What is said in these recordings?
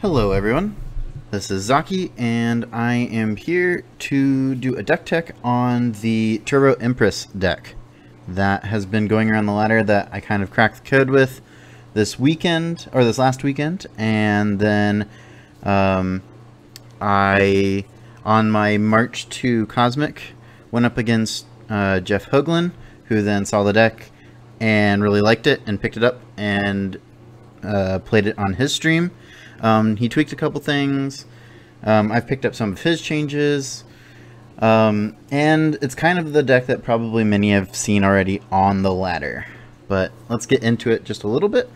Hello everyone, this is Zakki and I am here to do a deck tech on the Turbo Empress deck that has been going around the ladder that I kind of cracked the code with this weekend, or this last weekend, and then um, I, on my March to Cosmic, went up against uh, Jeff Hoagland, who then saw the deck and really liked it and picked it up and uh, played it on his stream. Um, he tweaked a couple things. Um, I've picked up some of his changes. Um, and it's kind of the deck that probably many have seen already on the ladder. But let's get into it just a little bit.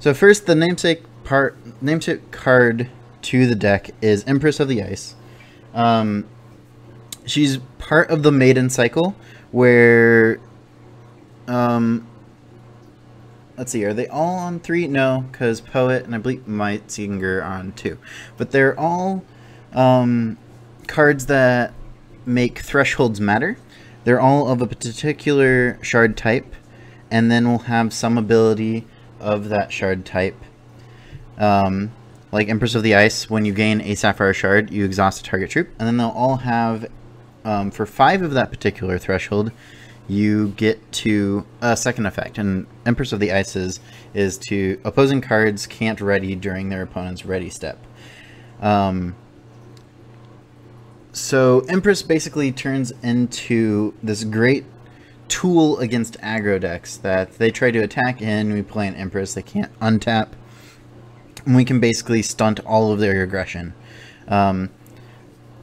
So first, the namesake part, namesake card to the deck is Empress of the Ice. Um, she's part of the Maiden cycle, where um, let's see, are they all on three? No, because Poet and I believe Might Singer are on two. But they're all um, cards that make thresholds matter. They're all of a particular shard type, and then we'll have some ability of that shard type. Um, like Empress of the Ice, when you gain a Sapphire Shard, you exhaust a target troop, and then they'll all have, um, for five of that particular threshold, you get to a second effect. And Empress of the Ices is to opposing cards can't ready during their opponent's ready step. Um, so Empress basically turns into this great tool against aggro decks that they try to attack in. We play an Empress, they can't untap. And we can basically stunt all of their aggression. Um,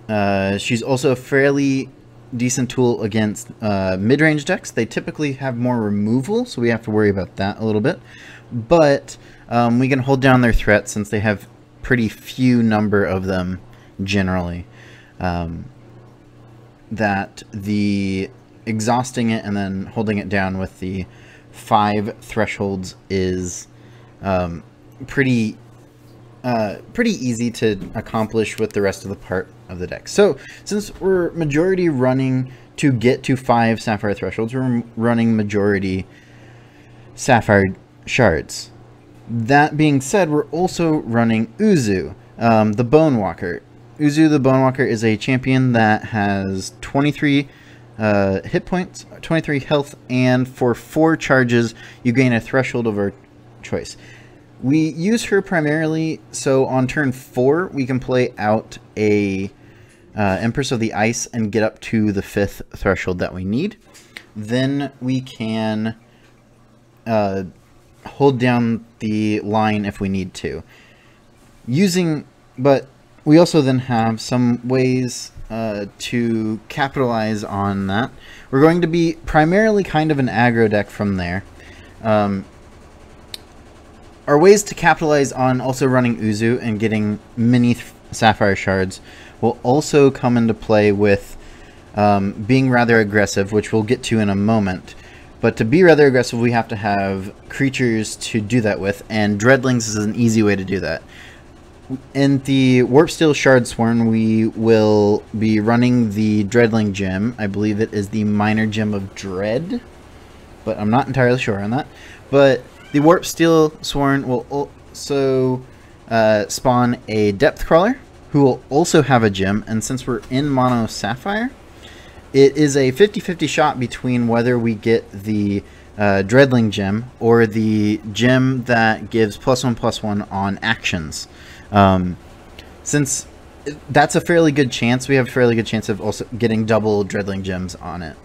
uh, she's also fairly decent tool against uh, mid-range decks. They typically have more removal, so we have to worry about that a little bit. But um, we can hold down their threat since they have pretty few number of them generally. Um, that the exhausting it and then holding it down with the five thresholds is um, pretty uh, pretty easy to accomplish with the rest of the part of the deck. So since we're majority running to get to five Sapphire Thresholds, we're running majority Sapphire Shards. That being said, we're also running Uzu, um, the Bone Walker. Uzu the Bone Walker is a champion that has 23 uh, hit points, 23 health, and for four charges, you gain a threshold of our choice. We use her primarily so on turn four we can play out a uh, Empress of the Ice and get up to the fifth threshold that we need. Then we can uh, hold down the line if we need to. Using, but we also then have some ways uh, to capitalize on that. We're going to be primarily kind of an aggro deck from there. Um, our ways to capitalize on also running Uzu and getting many Sapphire Shards will also come into play with um, being rather aggressive, which we'll get to in a moment. But to be rather aggressive, we have to have creatures to do that with, and Dreadlings is an easy way to do that. In the Warpsteel Shard Shardsworn, we will be running the Dreadling gem. I believe it is the Minor Gem of Dread, but I'm not entirely sure on that. But the Warpsteel Sworn will also uh, spawn a Depth Crawler, who will also have a gem, and since we're in Mono Sapphire, it is a 50-50 shot between whether we get the uh, Dreadling gem or the gem that gives plus one plus one on actions. Um, since that's a fairly good chance, we have a fairly good chance of also getting double Dreadling gems on it.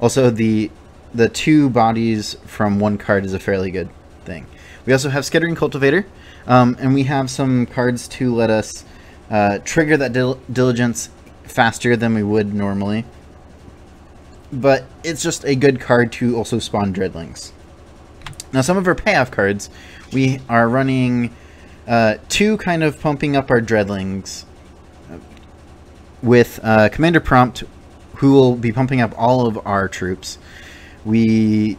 Also, the the two bodies from one card is a fairly good thing. We also have Skittering Cultivator, um, and we have some cards to let us uh, trigger that dil diligence faster than we would normally. But it's just a good card to also spawn Dreadlings. Now some of our payoff cards, we are running uh, two kind of pumping up our Dreadlings with uh, Commander Prompt, who will be pumping up all of our troops. We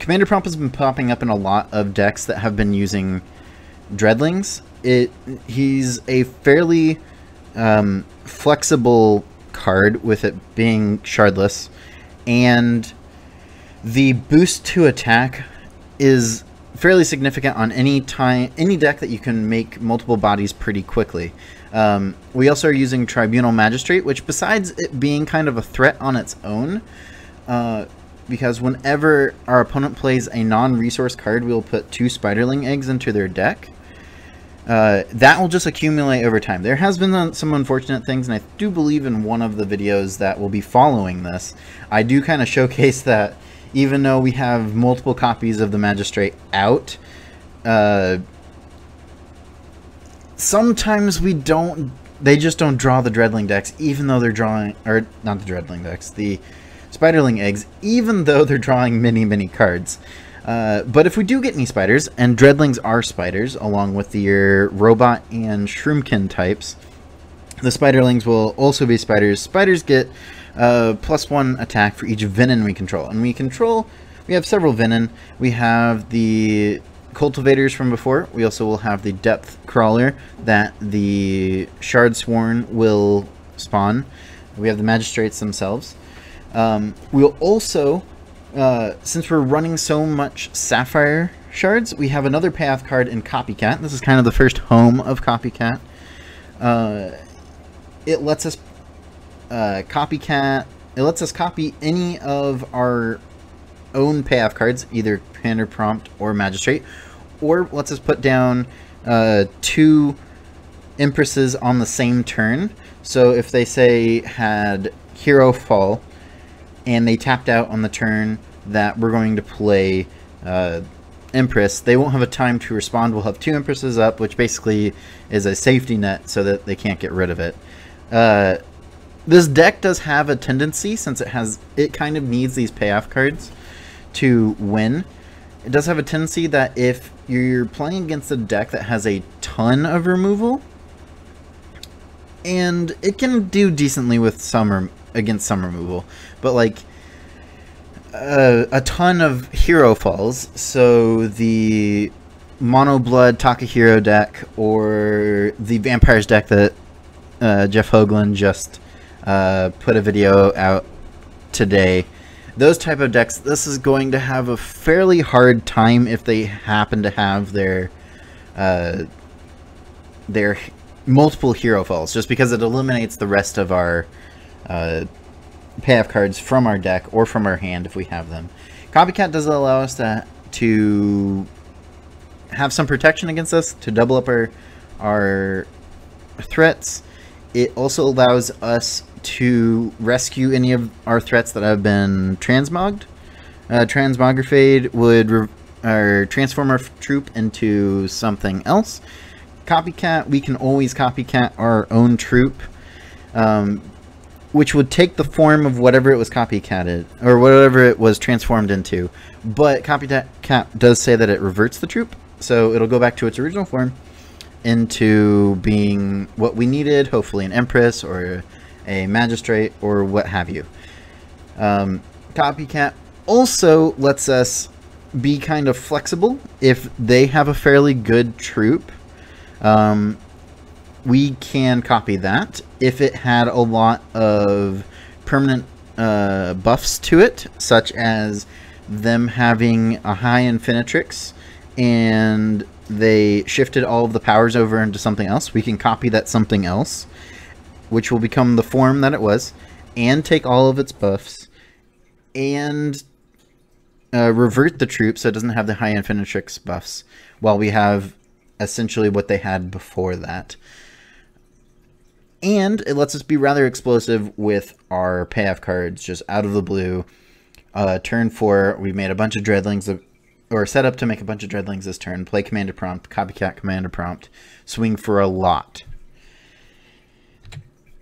Commander Prompt has been popping up in a lot of decks that have been using Dreadlings. It he's a fairly um, flexible card with it being shardless, and the boost to attack is fairly significant on any time, any deck that you can make multiple bodies pretty quickly. Um, we also are using Tribunal Magistrate, which besides it being kind of a threat on its own, uh, because whenever our opponent plays a non-resource card, we'll put two Spiderling eggs into their deck. Uh, that will just accumulate over time. There has been some unfortunate things, and I do believe in one of the videos that will be following this, I do kind of showcase that even though we have multiple copies of the Magistrate out, uh, sometimes we don't, they just don't draw the Dreadling decks, even though they're drawing, or not the Dreadling decks, the Spiderling eggs, even though they're drawing many, many cards. Uh, but if we do get any spiders, and Dreadlings are spiders, along with your robot and Shroomkin types, the Spiderlings will also be spiders. Spiders get uh, plus one attack for each venom we control. And we control, we have several venom. We have the Cultivators from before. We also will have the Depth Crawler that the Shardsworn will spawn. We have the Magistrates themselves. Um, we'll also uh, since we're running so much Sapphire shards, we have another path card in Copycat. This is kind of the first home of Copycat. Uh, it lets us uh, Copycat. It lets us copy any of our own payoff cards, either Commander Prompt or Magistrate, or lets us put down uh, two Empresses on the same turn. So if they say had Herofall, and they tapped out on the turn that we're going to play uh, Empress, they won't have a time to respond. We'll have two Empresses up, which basically is a safety net so that they can't get rid of it. Uh, this deck does have a tendency, since it has, it kind of needs these payoff cards to win. It does have a tendency that if you're playing against a deck that has a ton of removal, and it can do decently with some against some removal, but like uh, a ton of herofalls. So the Mono Blood Takahiro deck or the Vampires deck that uh, Jeff Hoagland just uh, put a video out today. Those type of decks, this is going to have a fairly hard time if they happen to have their uh, their multiple herofalls, just because it eliminates the rest of our uh, payoff cards from our deck or from our hand if we have them. Copycat does allow us to, to have some protection against us, to double up our, our threats. It also allows us to rescue any of our threats that have been transmogged. Uh, Transmogrifade would or transform our troop into something else. Copycat, we can always copycat our own troop. Um, which would take the form of whatever it was copycatted, or whatever it was transformed into. But Copycat does say that it reverts the troop, so it'll go back to its original form into being what we needed, hopefully an Empress or a Magistrate or what have you. Um, Copycat also lets us be kind of flexible if they have a fairly good troop. Um, we can copy that if it had a lot of permanent uh, buffs to it, such as them having a high Infinitrix and they shifted all of the powers over into something else. We can copy that something else, which will become the form that it was, and take all of its buffs, and uh, revert the troop so it doesn't have the high Infinitrix buffs, while we have essentially what they had before that and it lets us be rather explosive with our payoff cards just out of the blue. Uh, turn four, we've made a bunch of dreadlings, or set up to make a bunch of dreadlings this turn. Play commander prompt, copycat commander prompt, swing for a lot.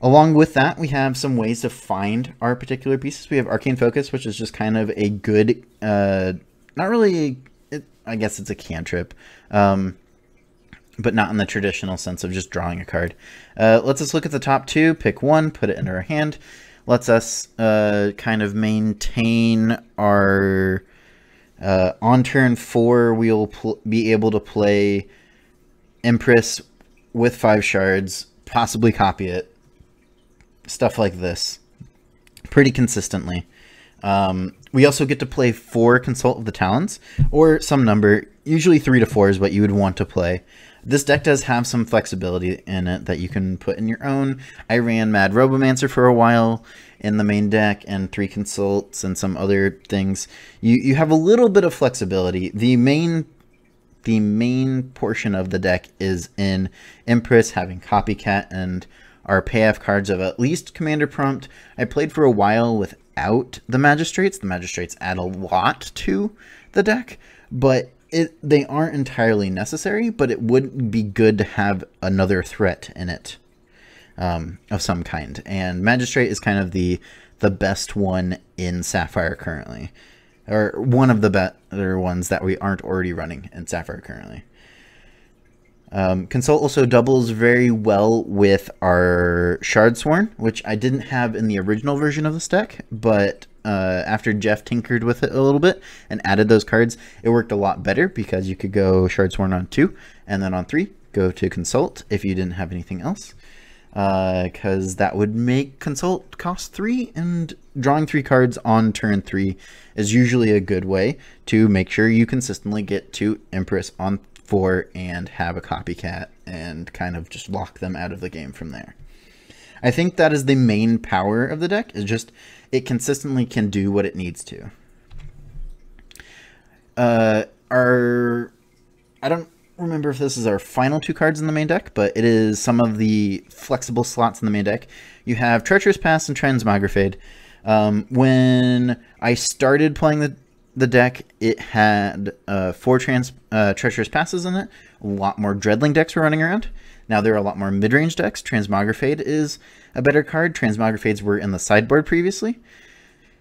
Along with that, we have some ways to find our particular pieces. We have Arcane Focus, which is just kind of a good, uh, not really, it, I guess it's a cantrip. Um, but not in the traditional sense of just drawing a card. Uh, lets us look at the top two, pick one, put it into our hand. Lets us uh, kind of maintain our... Uh, on turn four, we'll be able to play Empress with five shards, possibly copy it. Stuff like this. Pretty consistently. Um, we also get to play four Consult of the Talons, or some number usually three to four is what you would want to play. This deck does have some flexibility in it that you can put in your own. I ran Mad Robomancer for a while in the main deck and three consults and some other things. You you have a little bit of flexibility. The main the main portion of the deck is in Empress having copycat and our payoff cards of at least Commander Prompt. I played for a while without the Magistrates. The Magistrates add a lot to the deck, but it they aren't entirely necessary, but it would be good to have another threat in it um, of some kind. And Magistrate is kind of the the best one in Sapphire currently, or one of the better ones that we aren't already running in Sapphire currently. Um, Consult also doubles very well with our Shardsworn, which I didn't have in the original version of this deck, but uh, after Jeff tinkered with it a little bit and added those cards, it worked a lot better because you could go Shardsworn on 2, and then on 3, go to Consult if you didn't have anything else. Because uh, that would make Consult cost 3, and drawing 3 cards on turn 3 is usually a good way to make sure you consistently get to Empress on for and have a copycat and kind of just lock them out of the game from there. I think that is the main power of the deck, is just it consistently can do what it needs to. Uh, our, I don't remember if this is our final two cards in the main deck, but it is some of the flexible slots in the main deck. You have Treacherous Pass and Transmogrifade. Um, when I started playing the the deck, it had uh, four trans uh, treacherous passes in it. A lot more dreadling decks were running around. Now there are a lot more mid-range decks. Transmogrifade is a better card. Transmogrifades were in the sideboard previously.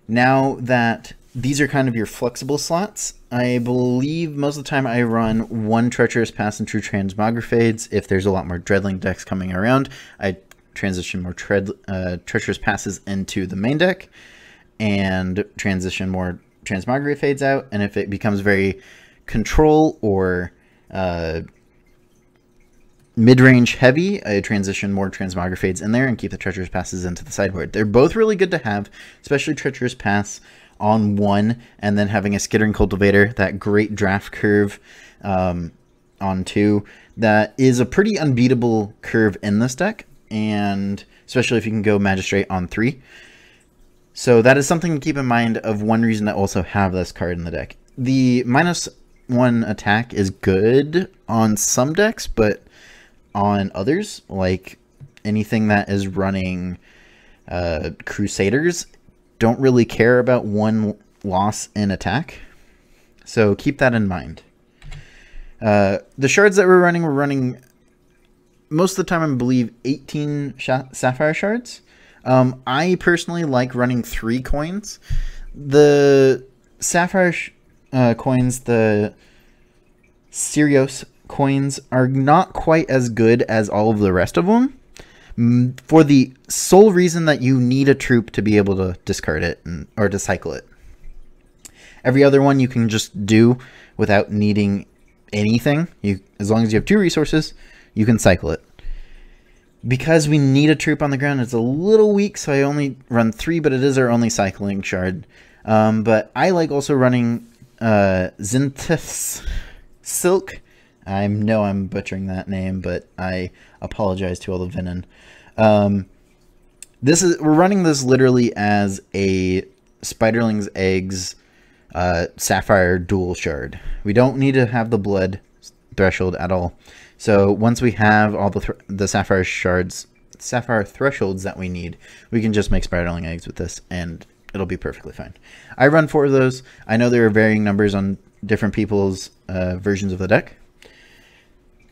Now that these are kind of your flexible slots, I believe most of the time I run one Treacherous Pass and two Transmogrifades. If there's a lot more Dreadling decks coming around, I transition more tread, uh, Treacherous Passes into the main deck and transition more transmogrifades out, and if it becomes very control or uh, mid-range heavy, I transition more transmogrifades in there and keep the treacherous passes into the sideboard. They're both really good to have, especially treacherous pass on one, and then having a skittering cultivator, that great draft curve um, on two. That is a pretty unbeatable curve in this deck, and especially if you can go magistrate on three. So that is something to keep in mind of one reason to also have this card in the deck. The minus one attack is good on some decks, but on others, like anything that is running uh, Crusaders, don't really care about one loss in attack. So keep that in mind. Uh, the shards that we're running, we're running most of the time, I believe, 18 Sapphire shards. Um, I personally like running three coins. The Sapphire uh, coins, the Sirios coins, are not quite as good as all of the rest of them. For the sole reason that you need a troop to be able to discard it and, or to cycle it. Every other one you can just do without needing anything. You, as long as you have two resources, you can cycle it because we need a troop on the ground, it's a little weak, so I only run three, but it is our only cycling shard. Um, but I like also running uh, Silk. I know I'm butchering that name, but I apologize to all the Venom. Um, this is we're running this literally as a Spiderling's Eggs uh, Sapphire dual shard. We don't need to have the blood threshold at all. So once we have all the the sapphire shards, sapphire thresholds that we need, we can just make spiderling eggs with this, and it'll be perfectly fine. I run four of those. I know there are varying numbers on different people's uh, versions of the deck.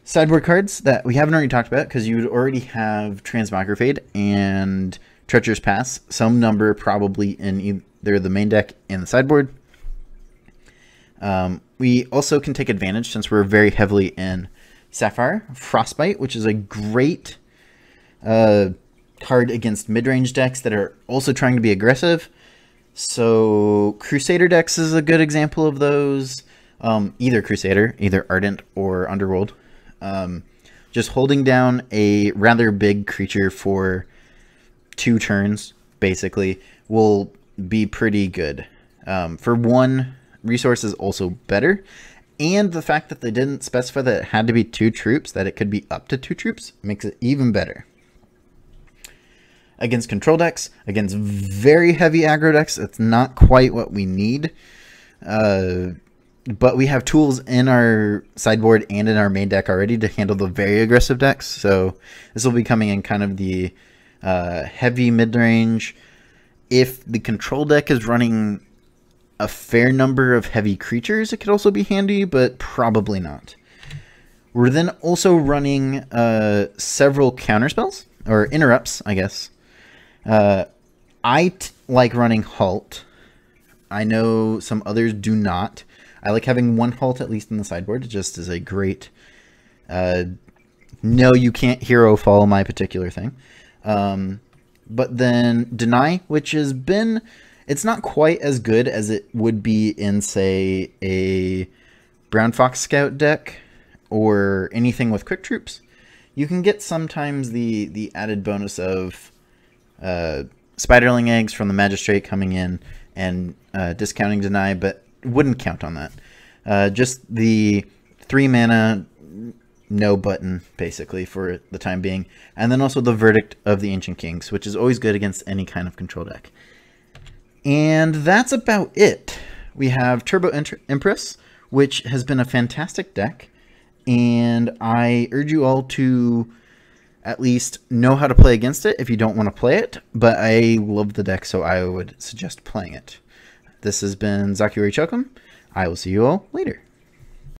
Sideboard cards that we haven't already talked about because you would already have Transmogrifade and Treacherous Pass, some number probably in either the main deck and the sideboard. Um, we also can take advantage since we're very heavily in Sapphire, Frostbite, which is a great uh, card against mid-range decks that are also trying to be aggressive. So Crusader decks is a good example of those. Um, either Crusader, either Ardent or Underworld. Um, just holding down a rather big creature for two turns, basically, will be pretty good. Um, for one, resource is also better, And the fact that they didn't specify that it had to be two troops, that it could be up to two troops, makes it even better. Against control decks, against very heavy aggro decks, it's not quite what we need. Uh, but we have tools in our sideboard and in our main deck already to handle the very aggressive decks. So this will be coming in kind of the uh, heavy mid range. If the control deck is running a fair number of heavy creatures, it could also be handy, but probably not. We're then also running uh, several counter spells, or interrupts, I guess. Uh, I like running Halt. I know some others do not. I like having one halt at least in the sideboard. It just is a great. Uh, no, you can't hero follow my particular thing. Um, but then deny, which has been, it's not quite as good as it would be in say a Brown Fox Scout deck or anything with quick troops. You can get sometimes the the added bonus of uh, spiderling eggs from the magistrate coming in and uh, discounting deny, but wouldn't count on that. Uh, just the three mana no button basically for the time being, and then also the verdict of the ancient kings, which is always good against any kind of control deck. And that's about it. We have Turbo Empress, which has been a fantastic deck, and I urge you all to at least know how to play against it if you don't want to play it, but I love the deck, so I would suggest playing it. This has been Zakki Orichalcum. I will see you all later.